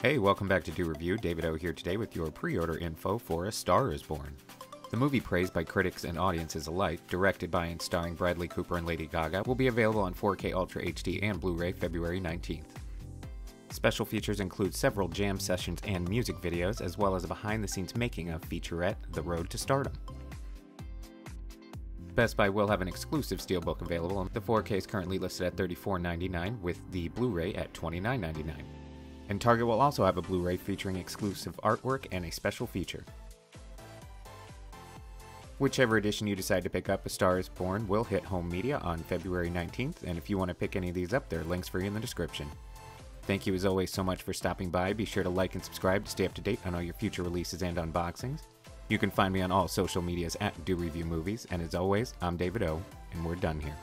Hey, welcome back to Do Review. David O here today with your pre order info for A Star is Born. The movie, praised by critics and audiences alike, directed by and starring Bradley Cooper and Lady Gaga, will be available on 4K Ultra HD and Blu ray February 19th. Special features include several jam sessions and music videos, as well as a behind the scenes making of featurette The Road to Stardom. Best Buy will have an exclusive steelbook available, and the 4K is currently listed at $34.99 with the Blu ray at $29.99. And Target will also have a Blu ray featuring exclusive artwork and a special feature. Whichever edition you decide to pick up, A Star is Born will hit home media on February 19th, and if you want to pick any of these up, there are links for you in the description. Thank you as always so much for stopping by. Be sure to like and subscribe to stay up to date on all your future releases and unboxings. You can find me on all social medias at Do Review Movies, and as always, I'm David O, and we're done here.